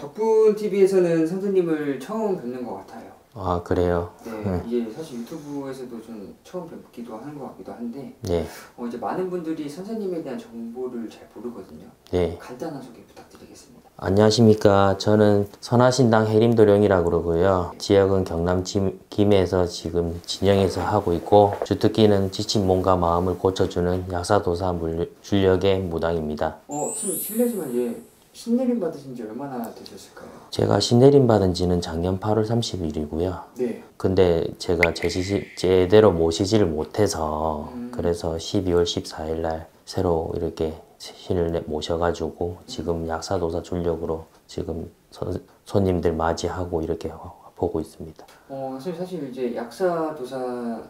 어, 덕분 TV에서는 선생님을 처음 뵙는 것 같아요. 아 그래요? 네, 이게 사실 유튜브에서도 좀 처음 뵙기도 하는 것 같기도 한데 네, 어, 이제 많은 분들이 선생님에 대한 정보를 잘 모르거든요. 네. 간단한 소개 부탁드리겠습니다. 안녕하십니까. 저는 선화신당 해림도령이라고 그러고요. 지역은 경남 지- 김해에서 지금 진영에서 하고 있고 주특기는 지친 몸과 마음을 고쳐주는 약사도사 물- 줄력의 무당입니다. 어, 실- 실례지만 이제 신내림 받으신 지 얼마나 되셨을까요? 제가 신내림 받은 지는 작년 8월 30일이고요. 네. 근데 제가 제시, 제대로 모시지를 못해서 그래서 12월 14일 날 새로 이렇게 신을 내- 모셔가지고 지금 약사도사 줄력으로 지금 선- 손님들 맞이하고 이렇게 보고 있습니다. 어, 선생님 사실 이제 약사도사님이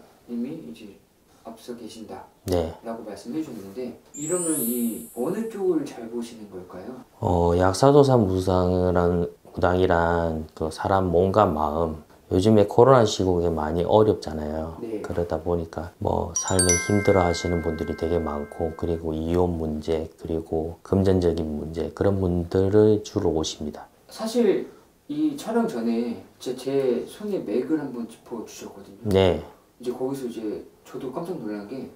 이제 앞서 계신다. 네. 라고 말씀해 주셨는데 이러면 이 어느 쪽을 잘 보시는 걸까요? 어, 약사도사 무당이란, 무당이란 그 사람 몸과 마음 요즘에 코로나 시국에 많이 어렵잖아요. 네. 그러다 보니까 뭐 삶에 힘들어 하시는 분들이 되게 많고 그리고 이혼 문제 그리고 금전적인 문제 그런 분들을 주로 오십니다. 사실 이 촬영 전에 제, 제 손에 맥을 한번 짚어 주셨거든요. 네. 이제 거기서 이제 저도 깜짝 놀란 게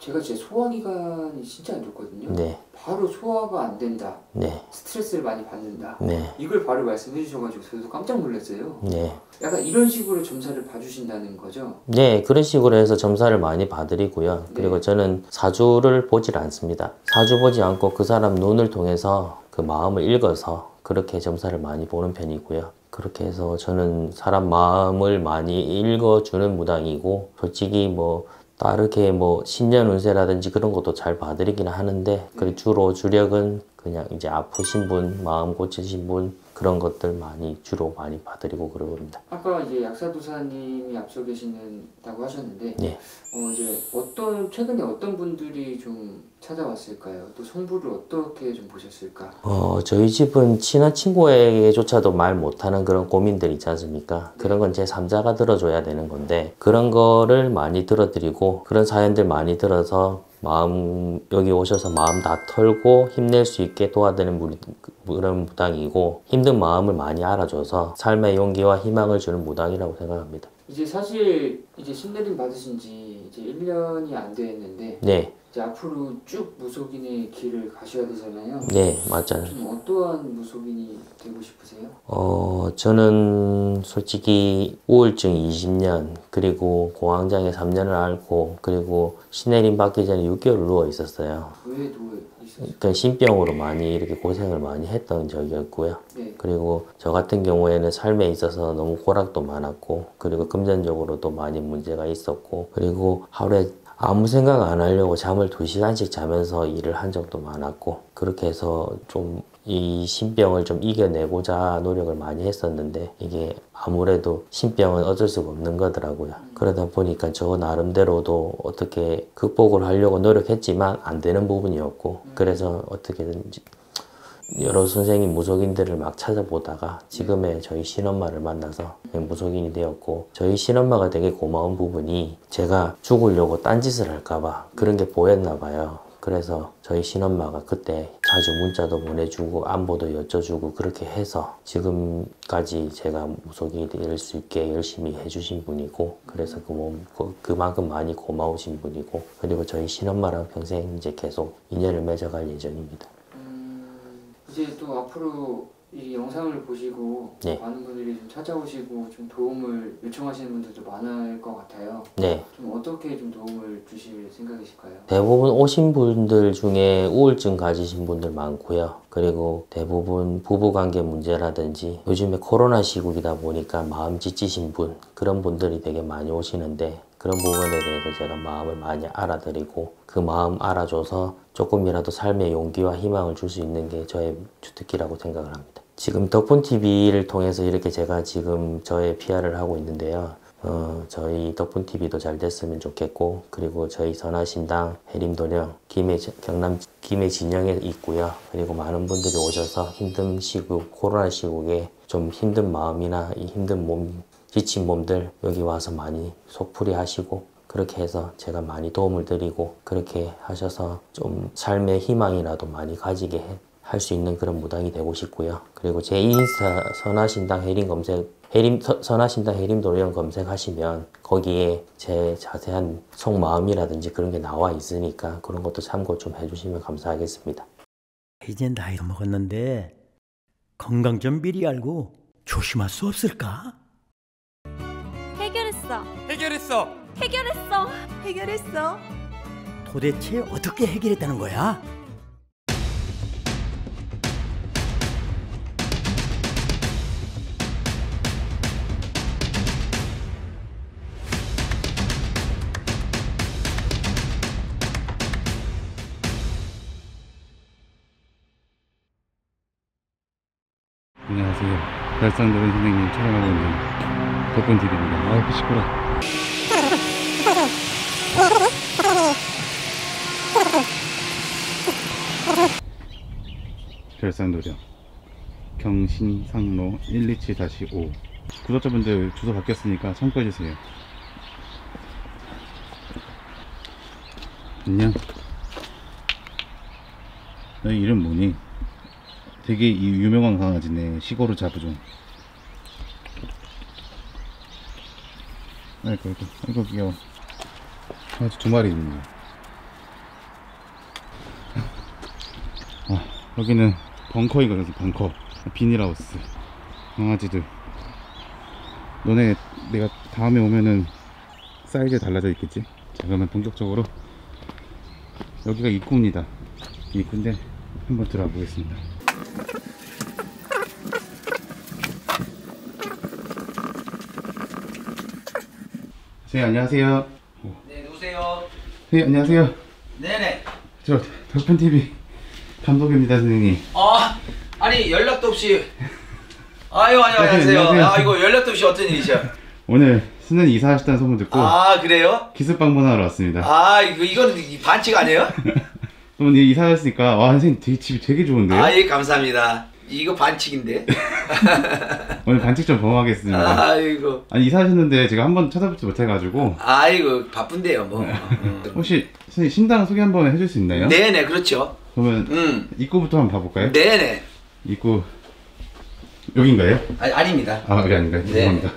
제가 제 소화기관이 진짜 안 좋거든요. 네. 바로 소화가 안 된다. 네. 스트레스를 많이 받는다. 네. 이걸 바로 말씀해 주셔가지고 저도 깜짝 놀랐어요. 네. 약간 이런 식으로 점사를 봐주신다는 거죠. 네, 그런 식으로 해서 점사를 많이 봐드리고요. 그리고 저는 사주를 보질 않습니다. 사주 보지 않고 그 사람 눈을 통해서 그 마음을 읽어서 그렇게 점사를 많이 보는 편이고요. 그렇게 해서 저는 사람 마음을 많이 읽어주는 무당이고, 솔직히 뭐, 다르게 뭐, 신년 운세라든지 그런 것도 잘 봐드리기는 하는데, 그 주로 주력은 그냥 이제 아프신 분, 마음 고치신 분, 그런 것들 많이 주로 많이 봐드리고 그러겁니다. 아까 이제 약사도사님이 앞서 계시는다고 하셨는데 네. 어 이제 어떤 최근에 어떤 분들이 좀 찾아왔을까요? 또 성부를 어떻게 좀 보셨을까? 어, 저희 집은 친한 친구에게조차도 말 못하는 그런 고민들 있지 않습니까? 그런 건 제 3자가 들어줘야 되는 건데, 그런 거를 많이 들어드리고, 그런 사연들 많이 들어서, 마음, 여기 오셔서 마음 다 털고 힘낼 수 있게 도와드리는 무- 그런 무당이고, 힘든 마음을 많이 알아줘서 삶의 용기와 희망을 주는 무당이라고 생각합니다. 이제 사실 이제 신내림 받으신 지 이제 1년이 안 됐는데 네, 이제 앞으로 쭉 무속인의 길을 가셔야 되잖아요. 네, 맞잖아요. 좀 어떠한 무속인이 되고 싶으세요? 어, 저는 솔직히 우울증 20년, 그리고 공황장애 3년을 앓고, 그리고 신내림 받기 전에 6개월 누워 있었어요. 왜 누워? 그러니까 신병으로 많이 이렇게 고생을 많이 했던 적이었고요. 네. 그리고 저 같은 경우에는 삶에 있어서 너무 고락도 많았고, 그리고 금전적으로도 많이 문제가 있었고, 그리고 하루에 아무 생각 안 하려고 잠을 두시간씩 자면서 일을 한 적도 많았고, 그렇게 해서 좀 이 신병을 좀 이겨내고자 노력을 많이 했었는데, 이게 아무래도 신병은 어쩔 수가 없는 거더라고요. 그러다 보니까 저 나름대로도 어떻게 극복을 하려고 노력했지만 안 되는 부분이었고, 그래서 어떻게든지 여러 선생님 무속인들을 막 찾아보다가 지금의 저희 신엄마를 만나서 무속인이 되었고 저희 신엄마가 되게 고마운 부분이 제가 죽으려고 딴짓을 할까봐 그런 게 보였나 봐요. 그래서 저희 신엄마가 그때 자주 문자도 보내주고 안보도 여쭤주고 그렇게 해서 지금까지 제가 무속인이 될 수 있게 열심히 해주신 분이고 그래서 그 몸, 그- 그만큼 많이 고마우신 분이고 그리고 저희 신엄마랑 평생 이제 계속 인연을 맺어갈 예정입니다. 음, 이제 또 앞으로 이 영상을 보시고 네. 많은 분들이 좀 찾아오시고 좀 도움을 요청하시는 분들도 많을 것 같아요. 네. 좀 어떻게 좀 도움을 주실 생각이실까요? 대부분 오신 분들 중에 우울증 가지신 분들 많고요. 그리고 대부분 부부관계 문제라든지 요즘에 코로나 시국이다 보니까 마음 지치신 분 그런 분들이 되게 많이 오시는데 그런 부분에 대해서 제가 마음을 많이 알아드리고 그 마음 알아줘서 조금이라도 삶의 용기와 희망을 줄 수 있는 게 저의 주특기라고 생각을 합니다. 지금 덕분 TV를 통해서 이렇게 제가 지금 저의 PR을 하고 있는데요. 어, 저희 덕분 TV도 잘 됐으면 좋겠고 그리고 저희 선화신당 해림도령 김해 경남 김해 진영에 있고요. 그리고 많은 분들이 오셔서 힘든 시국 코로나 시국에 좀 힘든 마음이나 이 힘든 몸 지친 몸들 여기 와서 많이 속풀이 하시고 그렇게 해서 제가 많이 도움을 드리고 그렇게 하셔서 좀 삶의 희망이라도 많이 가지게 해- 할 수 있는 그런 무당이 되고 싶고요. 그리고 제 인스타 선화신당 해림 검색 해림 서- 선화신당 해림 도련 검색하시면 거기에 제 자세한 속마음이라든지 그런 게 나와 있으니까 그런 것도 참고 좀 해주시면 감사하겠습니다. 이제 나이도 먹었는데 건강 좀 미리 알고 조심할 수 없을까? 해결했어. 해결했어. 해결했어. 해결했어. 도대체 어떻게 해결했다는 거야? 안녕하세요. 별산도른 선생님 촬영하고 있는 덕분TV입니다. 그 시끄러. 별산도령 경신상로 127-5 구독자분들 주소 바뀌었으니까 참고해주세요. 안녕. 너희 이름 뭐니? 되게 이 유명한 강아지네. 시골우 자부종. 아이고, 아이고, 아이고, 귀여워. 강아지 두 마리 있네. 아, 여기는 벙커이거든, 벙커. 비닐하우스. 강아지들. 너네, 내가 다음에 오면은 사이즈 달라져 있겠지? 자, 그러면 본격적으로 여기가 입구입니다. 입구인데 한번 들어가 보겠습니다. 선생님 안녕하세요. 네, 누구세요? 선생님 안녕하세요. 네네. 저 덕분 TV 감독입니다, 선생님. 아, 아니 연락도 없이. 아유, 아유, 네, 안녕하세요. 안녕하세요. 아이고 연락도 없이 어떤 일이셔? 오늘 수능 이사하셨다는 소문 듣고 아, 그래요? 기습 방문하러 왔습니다. 아, 이거 이건 이 반칙 아니에요? 오늘 이사하셨으니까 와 선생님 되게 집이 되게 좋은데요? 아, 예, 감사합니다. 이거 반칙인데. 오늘 반칙 좀 범하겠습니다. 아이고, 아니 이사하셨는데 제가 한 번 찾아뵙지 못해가지고 아이고 바쁜데요, 뭐. 음. 혹시 선생님 신당 소개 한번 해줄 수 있나요? 네네, 그렇죠. 그러면 음, 입구부터 한번 봐볼까요? 네네. 입구 여긴가요? 아니, 아닙니다. 아 여기 아닌가요? 네. 죄송합니다.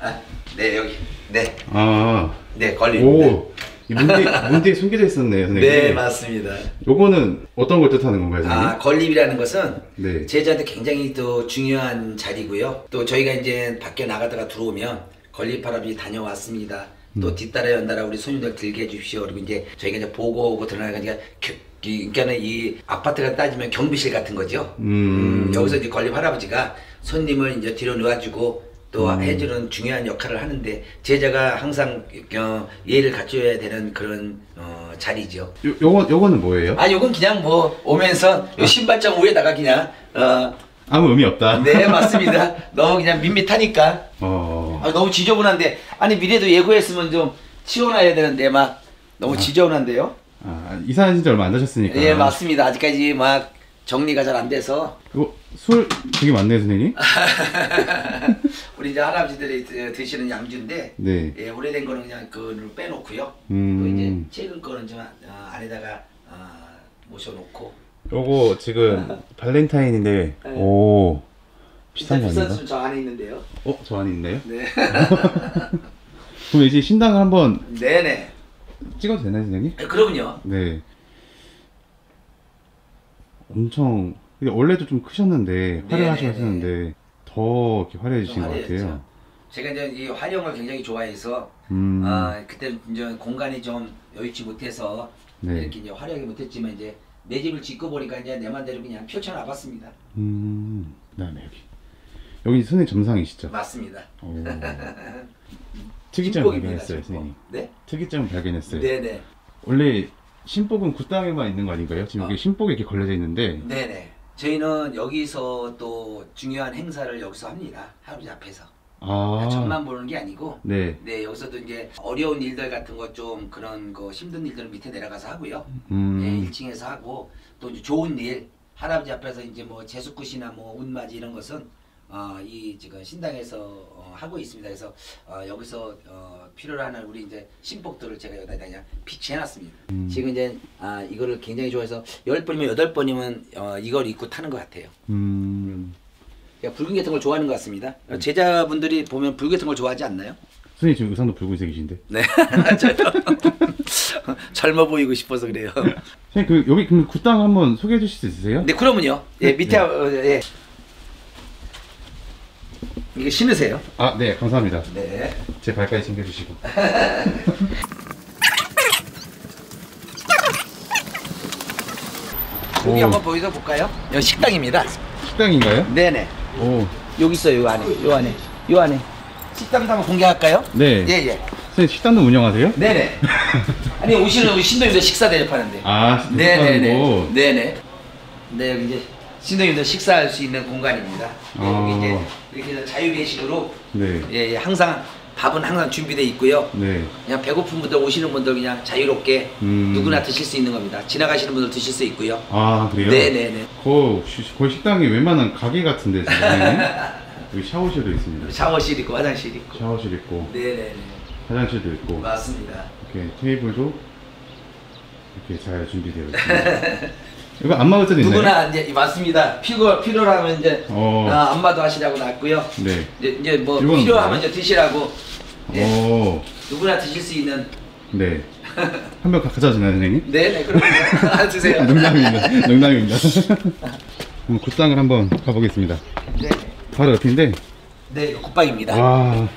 아, 네 여기. 네, 아, 네 걸립니다. 오, 이 문뒤 문뒤에 숨겨져 있었네요, 선생님. 네, 맞습니다. 요거는 어떤 걸 뜻하는 건가요, 선생님? 아, 건립이라는 것은 네. 제자한테 굉장히 또 중요한 자리고요. 또 저희가 이제 밖에 나가다가 들어오면 건립할아버지 다녀왔습니다. 음. 또 뒤따라 연달아 우리 손님들 들게 해주십시오. 그리고 이제 저희가 이제 보고 오고 들어나가니까 이- 그러니까는 이 아파트가 따지면 경비실 같은 거죠. 음. 음, 여기서 이제 건립 할아버지가 손님을 이제 뒤로 놓아주고 또 음. 해주는 중요한 역할을 하는데 제자가 항상 어, 예를 갖춰야 되는 그런 어, 자리죠. 요, 요거, 요거는 뭐예요? 아, 요건 그냥 뭐 오면서 요 신발장 위에다가 그냥 어, 아무 의미 없다. 네 맞습니다. 너무 그냥 밋밋하니까 어. 아, 너무 지저분한데 아니 미래도 예고했으면 좀 치워놔야 되는데 막 너무 지저분한데요. 아, 이사하신 지 얼마 안 되셨으니까. 예 맞습니다. 아직까지 막 정리가 잘 안 돼서 이거 술 되게 많네요, 선생님. 우리 이제 할아버지들이 드- 드시는 양주인데 네. 예, 오래된 거는 그냥 그걸 빼놓고요. 음. 또 이제 최근 거는 좀 어, 안에다가 어, 모셔놓고 요거 지금 발렌타인인데, 네. 오. 비싼 거 비싼 아닌가? 술저 안에 있는데요. 어, 저 안에 있나요? 네. 그럼 이제 신당을 한번 네네. 찍어도 되나요, 선생님? 예, 그럼요. 네. 엄청, 원래도 좀 크셨는데, 화려하시고 네네네. 하셨는데, 더 이렇게 화려해지신 것. 같아요. 제가 이제 이 활용을 굉장히 좋아해서 음. 아 그때 이제 공간이 좀 여의치 못해서 네. 이렇게 이제 화려하게 못했지만 이제 내 집을 짓고 보니까 이제 내 맘대로 그냥 펼쳐놔봤습니다. 음. 네, 네, 여기. 여기 선생님 점상이시죠? 맞습니다. 오. 특이점 발견했어요. 선생님. 네? 특이점 발견했어요. 네네. 원래 신복은 굿당에만 있는 거 아닌가요? 지금 여기 어. 신복이 이렇게 걸려져 있는데 네네. 저희는 여기서 또 중요한 행사를 여기서 합니다. 할아버지 앞에서. 아, 전만 보는 게 아니고 네, 네 여기서도 이제 어려운 일들 같은 거 좀 그런 거 힘든 일들 밑에 내려가서 하고요. 음, 예, 1층에서 하고 또 이제 좋은 일 할아버지 앞에서 이제 뭐 제수굿이나 뭐 운맞이 이런 것은 어, 이 지금 신당에서 어, 하고 있습니다. 그래서 어, 여기서 어, 필요로 하는 우리 이제 신복들을 제가 여기다 그냥 비치해놨습니다. 지금 이제 아, 이거를 굉장히 좋아해서 열 번이면 여덟 번이면 어, 이걸 입고 타는 것 같아요. 음. 그러니까 붉은 계통을 좋아하는 것 같습니다. 제자분들이 보면 붉은 계통을 좋아하지 않나요? 선생님 지금 의상도 붉은색이신데. 네, 젊어 보이고 싶어서 그래요. 선생님 그 여기 그 굿당 한번 소개해 주실 수 있으세요? 네, 그러면요. 예, 밑에 네. 어, 예. 이거 신으세요. 아, 네, 감사합니다. 네. 제 발까지 챙겨주시고. 여기 오. 한번 보여줘 볼까요? 여기 식당입니다. 식당인가요? 네네. 오, 여기 있어요. 요 안에. 요 안에. 요 안에. 식당도 한번 공개할까요? 네. 예, 예. 선생님 식당도 운영하세요? 네네. 아니 오시는 우리 신도님들 식사 대접하는데. 아, 네네네. 네네. 네 여기 이제 신도님들 식사할 수 있는 공간입니다. 네, 여기 아. 이제 이렇게 해서 자유배식으로 네. 예, 예, 항상 밥은 항상 준비돼 있고요. 네. 그냥 배고픈 분들 오시는 분들 그냥 자유롭게 음. 누구나 드실 수 있는 겁니다. 지나가시는 분들 드실 수 있고요. 아, 그래요? 네네네. 거, 시- 거의 식당이 웬만한 가게 같은데, 지금. 여기 샤워실도 있습니다. 샤워실 있고 화장실 있고. 샤워실 있고, 네네네. 화장실도 있고, 맞습니다. 이렇게 테이블도 이렇게 잘 준비되어 있습니다. 이거 안마 의자도 있나요? 누구나 이제 맞습니다. 필요 필요하면 이제 어. 아, 안마도 하시라고 놨고요. 네. 이제, 이제 뭐 이거는 필요하면 뭐예요? 이제 드시라고 예. 오, 누구나 드실 수 있는 네. 한명 가져주나요, 선생님? 네 네 그럼 하나 드세요. 아, 농담입니다. 농담입니다. 그럼 굿당을 한번 가보겠습니다. 네. 바로 옆인데, 네 이거 국방입니다. 와.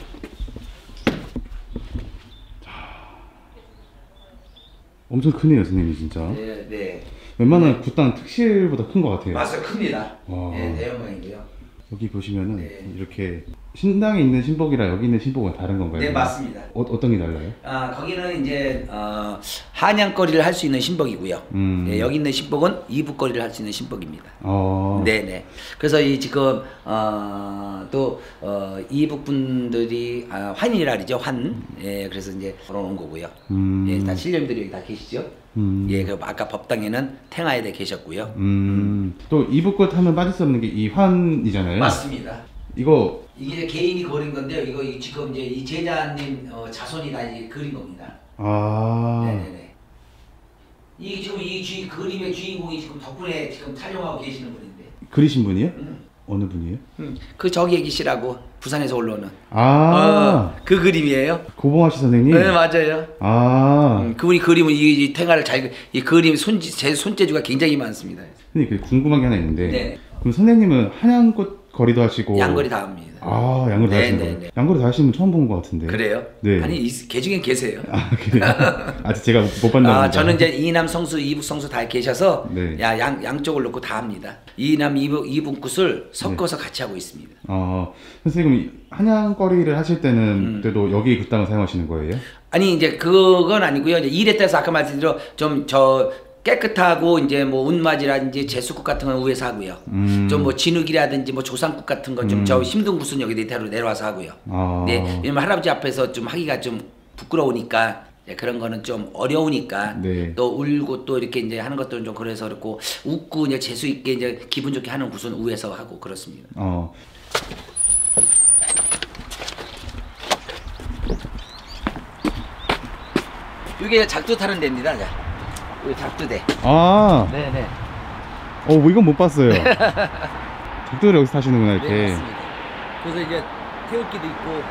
엄청 크네요, 선생님, 진짜. 네, 네. 웬만한 굿당 특실보다 큰 것 같아요. 맞아 큽니다. 와. 네 대형광이고요. 여기 보시면은 네. 이렇게 신당에 있는 신복이랑 여기 있는 신복은 다른 건가요? 네 맞습니다. 어, 어떤 게 달라요? 아 거기는 이제 어, 한양거리를 할 수 있는 신복이고요. 음. 네, 여기 있는 신복은 이북거리를 할 수 있는 신복입니다. 어. 네네. 그래서 이 지금 어, 또 어, 이북 분들이 아, 환이라 그러죠 환. 예, 그래서 이제 걸어놓은 거고요. 음. 예, 다 신령들이 여기 다 계시죠. 음. 예, 그 아까 법당에는 탱하에대 계셨고요. 음. 또 이북꽃 하면 빠질 수 없는 게 이 환이잖아요. 맞습니다. 이거 이게 개인이 그린 건데요. 이거 이- 지금 이제 이 제자님 어, 자손이 다 이제 그린 겁니다. 아. 네네네. 이 지금 이 주, 그림의 주인공이 지금 덕분에 지금 촬영하고 계시는 분인데. 그리신 분이요? 음. 어느 분이에요? 그 저기 계시라고 부산에서 올라오는. 아. 어, 그 그림이에요. 고봉하시 선생님. 네 맞아요. 아. 음, 그분이 그림은 이, 이 탱화를 잘이 그림 손제 손재주가 굉장히 많습니다. 선생님 그 궁금한 게 하나 있는데. 네. 그럼 선생님은 한양꽃 거리도 하시고. 양거리 다 합니다. 아, 다 네, 하시는 네, 거예요? 네. 양거리 다 하시는 분 처음 본 것 같은데. 그래요? 네. 아니 이, 개 중에 계세요. 아, 그래요? 아직 제가 못 봤나 아, 보다. 저는 이제 이남 성수, 이북 성수 다 계셔서 네. 야, 양, 양쪽을 놓고 다 합니다. 이남, 이북, 이북 굿을 섞어서 네. 같이 하고 있습니다. 어, 선생님 이 한양거리를 하실 때는 음. 그래도 여기 그 땅을 사용하시는 거예요? 아니 이제 그건 아니고요. 이제 일에 따라서 아까 말씀드린 좀저 깨끗하고 이제 뭐 운맞이라든지 제수국 같은 건 위에서 하고요. 음. 좀뭐 진흙이라든지 뭐 조상국 같은 건 좀저 힘든 굿은 여기 밑으로 내려와서 하고요. 아. 네, 왜냐면 할아버지 앞에서 좀 하기가 좀 부끄러우니까 이제 그런 거는 좀 어려우니까 네. 또 울고 또 이렇게 이제 하는 것들은 좀 그래서 그렇고 웃고 이제 재수 있게 이제 기분 좋게 하는 굿은 위에서 하고 그렇습니다. 어. 이게 작두 타는 데입니다. 자, 작두대. 아, 네네. 어, 뭐 이건 못 봤어요. 적도를 여기서 타시는구나, 이렇게. 네, 맞습니다. 그래서 이제 태극기도 있고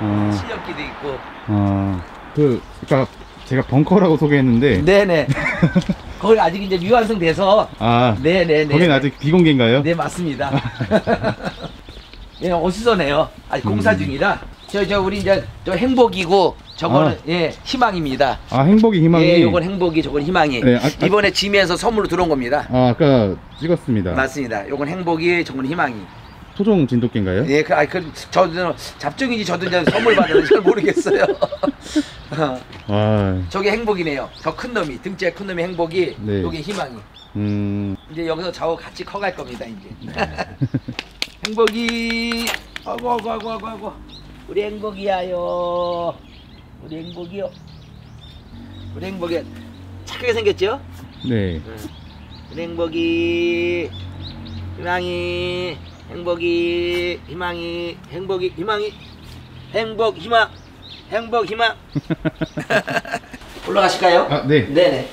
어, 실력기도 있고. 어, 그, 그니까 제가 벙커라고 소개했는데. 네네. 거기 아직 이제 미완성 돼서. 아, 네네네. 거기는 아직 비공개인가요? 네 맞습니다. 예, 어수선해요. 아직 공사 음. 중이라. 저, 저, 우리 이제, 저 행복이고, 저거는, 아. 예, 희망입니다. 아, 행복이 희망이. 예, 요건 행복이, 저건 희망이. 네, 아, 아. 이번에 지면서 선물로 들어온 겁니다. 아, 아까 찍었습니다. 맞습니다. 요건 행복이, 저건 희망이. 토종 진돗개인가요? 예, 그, 아, 그, 저도 잡종인지 저도 이제 선물 받았는지 잘 모르겠어요. 어, 아, 저게 행복이네요. 저큰 놈이, 등째 큰 놈이 행복이, 네. 요게 희망이. 음, 이제 여기서 저하고 같이 커갈 겁니다, 이제. 행복이, 아이고, 아이고, 아이고, 아이고, 아이고. 우리 행복이야요. 우리 행복이요. 우리 행복이 착하게 생겼죠? 네. 우리 행복이, 희망이. 행복이 희망이 행복이 희망이 행복 희망 행복 희망 올라가실까요? 아, 네. 네네.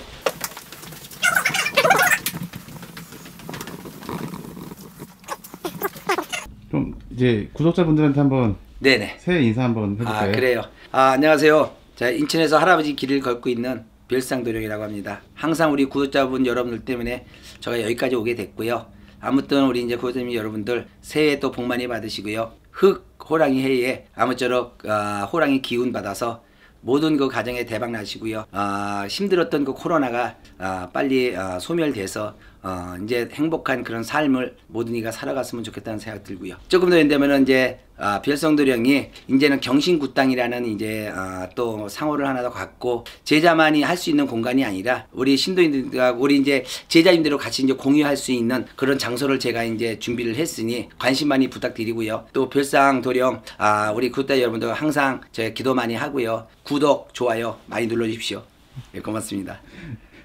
좀 이제 구독자분들한테 한번 네네. 새해 인사 한번 해볼까요? 아 그래요. 아 안녕하세요. 자 인천에서 할아버지 길을 걷고 있는 별상도령이라고 합니다. 항상 우리 구독자분 여러분들 때문에 제가 여기까지 오게 됐고요. 아무튼 우리 이제 구독자님 여러분들 새해 또 복 많이 받으시고요. 흑 호랑이 해에 아무쪼록 아, 호랑이 기운 받아서 모든 그 가정에 대박 나시고요. 아, 힘들었던 그 코로나가 아, 빨리 아, 소멸돼서 어, 이제 행복한 그런 삶을 모든 이가 살아갔으면 좋겠다는 생각 들고요. 조금 더 된다면은 이제 아, 별성도령이 이제는 경신굿당이라는 이제 아, 또 상호를 하나 더 갖고 제자만이 할 수 있는 공간이 아니라 우리 신도인들과 우리 이제 제자님들과 같이 이제 공유할 수 있는 그런 장소를 제가 이제 준비를 했으니 관심 많이 부탁드리고요. 또 별상도령 아, 우리 구독자 여러분들 항상 제 기도 많이 하고요. 구독, 좋아요 많이 눌러주십시오. 네, 고맙습니다.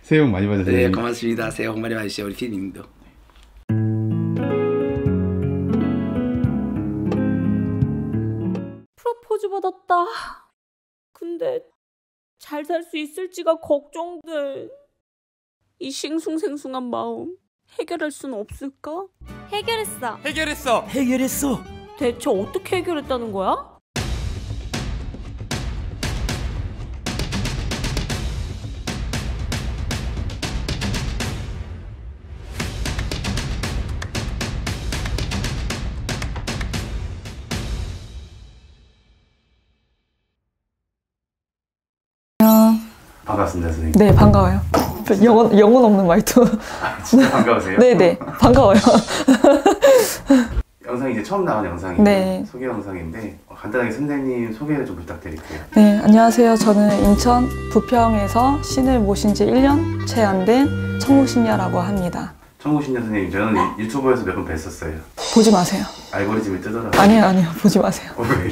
새해 복 많이 받으세요. 네, 고맙습니다. 새해 복 많이 받으시죠, 우리 피디님도. 프로포즈 받았다. 근데 잘 살 수 있을지가 걱정돼. 이 싱숭생숭한 마음 해결할 수는 없을까? 해결했어. 해결했어. 해결했어. 대체 어떻게 해결했다는 거야? 반갑습니다, 선생님. 네, 반가워요. 영혼, 영혼 없는 말투. 진짜 반가우세요? 네네, 반가워요. 영상이 이제 처음 나온 영상이에요. 네. 소개 영상인데 어, 간단하게 선생님 소개를 좀 부탁드릴게요. 네, 안녕하세요. 저는 인천 부평에서 신을 모신 지 1년 채 안 된 청무신녀라고 합니다. 청구신녀 선생님, 저는 이- 유튜브에서 몇 번 뵀었어요. 보지 마세요. 알고리즘이 뜨더라고요. 아니요, 아니요. 보지 마세요. 어, 왜?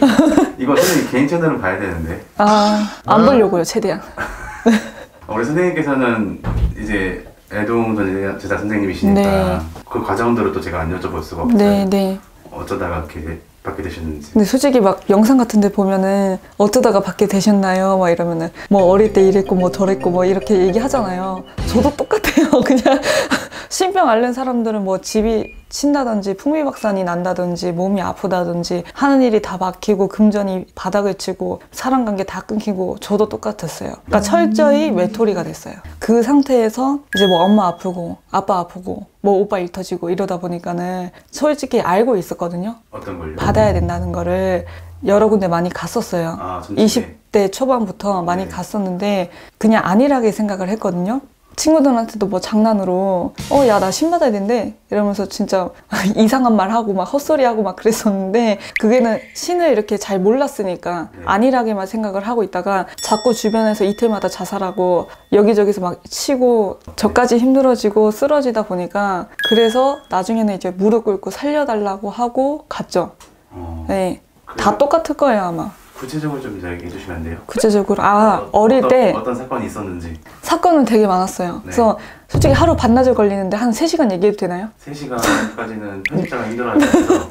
이거 선생님 개인 채널은 봐야 되는데 아, 안 보려고요, 최대한. 어, 우리 선생님께서는 이제 애동 전 제자 선생님이시니까 네. 그 과정들을 또 제가 안 여쭤볼 수가 없어요. 네, 네. 어쩌다가 이렇게 받게 되셨는지. 근데 솔직히 막 영상 같은 데 보면은 어쩌다가 받게 되셨나요? 막 이러면은 뭐 어릴 때 이랬고 뭐 저랬고 뭐 이렇게 얘기하잖아요. 저도 똑같아요. 그냥 신병 앓는 사람들은 뭐 집이 친다든지 풍미박산이 난다든지 몸이 아프다든지 하는 일이 다 막히고 금전이 바닥을 치고 사람 관계 다 끊기고 저도 똑같았어요. 그러니까 철저히 외톨이가 됐어요. 그 상태에서 이제 뭐 엄마 아프고 아빠 아프고 뭐 오빠 일 터지고 이러다 보니까는 솔직히 알고 있었거든요. 어떤 걸요? 받아야 된다는 거를 여러 군데 많이 갔었어요. 아, 전체. 20대 초반부터 많이 네. 갔었는데 그냥 안일하게 생각을 했거든요. 친구들한테도 뭐 장난으로 어 야 나 신 받아야 된대 이러면서 진짜 이상한 말 하고 막 헛소리 하고 막 그랬었는데 그게는 신을 이렇게 잘 몰랐으니까 네. 안일하게만 생각을 하고 있다가 자꾸 주변에서 이틀마다 자살하고 여기저기서 막 치고 저까지 힘들어지고 쓰러지다 보니까 그래서 나중에는 이제 무릎 꿇고 살려달라고 하고 갔죠. 어, 네. 다 똑같을 거예요 아마. 구체적으로 좀 이야기해 주시면 안 돼요? 구체적으로 아 어, 어릴 어떤, 때 어떤 사건이 있었는지 사건은 되게 많았어요. 네. 그래서 솔직히 하루 반나절 걸리는데 한 3시간 얘기해도 되나요? 3시간까지는 편집자가 힘들어하셔서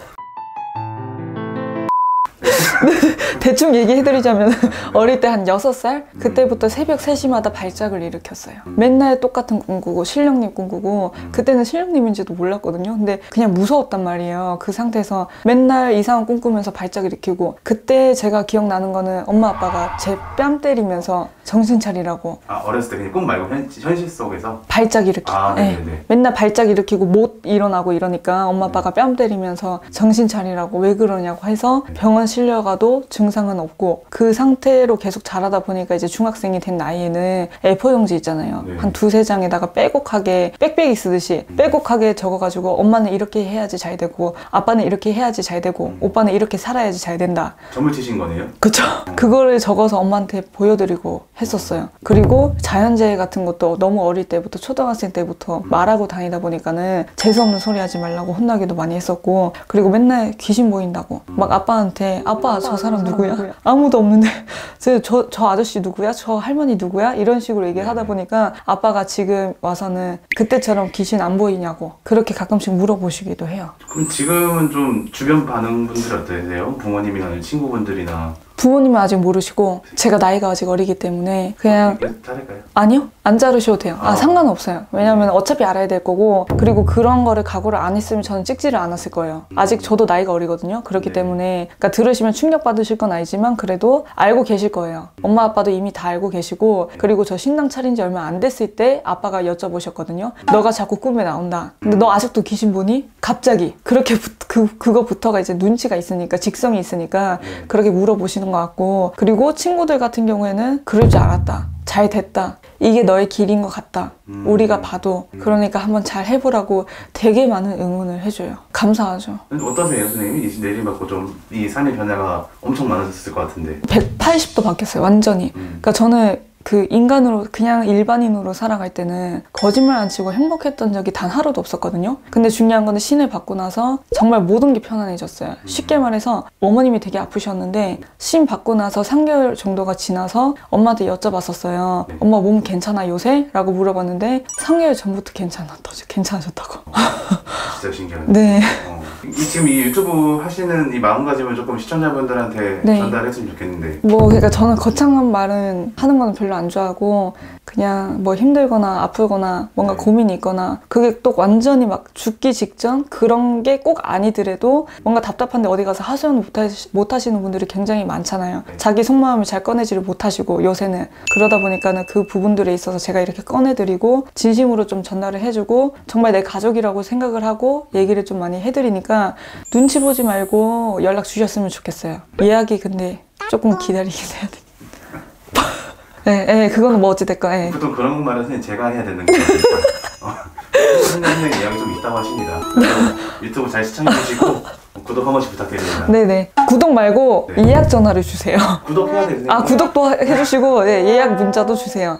대충 얘기해드리자면 어릴 때 한 6살? 그때부터 새벽 3시마다 발작을 일으켰어요. 맨날 똑같은 꿈 꾸고 신령님 꿈 꾸고 그때는 신령님인지도 몰랐거든요. 근데 그냥 무서웠단 말이에요. 그 상태에서 맨날 이상한 꿈 꾸면서 발작 일으키고 그때 제가 기억나는 거는 엄마 아빠가 제 뺨 때리면서 정신 차리라고 아 어렸을 때 그냥 꿈 말고 현, 현실 속에서 발작 일으키고 아 예. 네네네 맨날 발작 일으키고 못 일어나고 이러니까 엄마 아빠가 뺨 때리면서 정신 차리라고 왜 그러냐고 해서 병원 실려가도 증상은 없고 그 상태로 계속 자라다 보니까 이제 중학생이 된 나이에는 A4용지 있잖아요. 네. 한 두세 장에다가 빼곡하게 빽빽이 쓰듯이 빼곡하게 적어가지고 엄마는 이렇게 해야지 잘 되고 아빠는 이렇게 해야지 잘 되고 오빠는 이렇게 살아야지 잘 된다. 점을 치신 거네요? 그쵸. 그거를 적어서 엄마한테 보여드리고 했었어요. 그리고 자연재해 같은 것도 너무 어릴 때부터 초등학생 때부터 말하고 다니다 보니까는 재수없는 소리 하지 말라고 혼나기도 많이 했었고 그리고 맨날 귀신 보인다고 막 아빠한테 아빠 저 사람 누구야? 아무도 없는데 저, 저, 저 아저씨 누구야? 저 할머니 누구야? 이런 식으로 얘기를 하다 보니까 아빠가 지금 와서는 그때처럼 귀신 안 보이냐고 그렇게 가끔씩 물어보시기도 해요. 그럼 지금은 좀 주변 반응 분들 어떠세요? 부모님이나 친구분들이나 부모님은 아직 모르시고 제가 나이가 아직 어리기 때문에 그냥 자를까요? 아니요. 안 자르셔도 돼요. 아 아. 상관없어요. 왜냐면 어차피 알아야 될 거고 그리고 그런 거를 각오를 안 했으면 저는 찍지를 않았을 거예요. 아직 저도 나이가 어리거든요. 그렇기 네. 때문에 그러니까 들으시면 충격 받으실 건 아니지만 그래도 알고 계실 거예요. 엄마 아빠도 이미 다 알고 계시고 그리고 저 신랑 차린 지 얼마 안 됐을 때 아빠가 여쭤보셨거든요 너가 자꾸 꿈에 나온다. 근데 너 아직도 귀신 보니? 갑자기. 그렇게 부- 그, 그거부터가 이제 눈치가 있으니까 직성이 있으니까 네. 그렇게 물어보시는 것 같고 그리고 친구들 같은 경우에는 그럴 줄 알았다. 잘 됐다. 이게 너의 길인 것 같다. 음. 우리가 봐도. 그러니까 한번 잘 해보라고 되게 많은 응원을 해줘요. 감사하죠. 어떠세요 선생님? 이 내리맞고 좀이 삶의 변화가 엄청 많아졌을 것 같은데. 180도 바뀌었어요 완전히. 음. 그러니까 저는 그 인간으로 그냥 일반인으로 살아갈 때는 거짓말 안 치고 행복했던 적이 단 하루도 없었거든요. 근데 중요한 거는 신을 받고 나서 정말 모든 게 편안해졌어요. 쉽게 말해서 어머님이 되게 아프셨는데 신 받고 나서 3개월 정도가 지나서 엄마한테 여쭤봤었어요. 네. 엄마 몸 괜찮아 요새? 라고 물어봤는데 3개월 전부터 괜찮았다고 괜찮아졌다고. 진짜 신기하네 네. 어. 이, 지금 이 유튜브 하시는 이 마음가짐을 조금 시청자분들한테 네. 전달했으면 좋겠는데 뭐 그러니까 저는 거창한 말은 하는 거는 별로 안 좋아하고 그냥 뭐 힘들거나 아프거나 뭔가 네. 고민이 있거나 그게 또 완전히 막 죽기 직전 그런 게 꼭 아니더라도 뭔가 답답한데 어디 가서 하소연 못, 하시, 못 하시는 분들이 굉장히 많잖아요 네. 자기 속마음을 잘 꺼내지를 못하시고 요새는 그러다 보니까는 그 부분들에 있어서 제가 이렇게 꺼내드리고 진심으로 좀 전달을 해주고 정말 내 가족이라고 생각을 하고 얘기를 좀 많이 해드리니까 눈치 보지 말고 연락 주셨으면 좋겠어요 이야기 근데 조금 기다리긴 해야 돼. 예, 예, 그거는 뭐 어찌됐건, 예. 보통 그런 말은 선생님 제가 해야 되는 거예요 어. 선생님 이야기 좀 있다고 하십니다 유튜브 잘 시청해주시고 구독 한 번씩 부탁드립니다 네네. 구독 말고 네. 예약 전화를 주세요. 구독해야 선생님 아, 구독도 해주시고, 예, 예약 문자도 주세요. 예.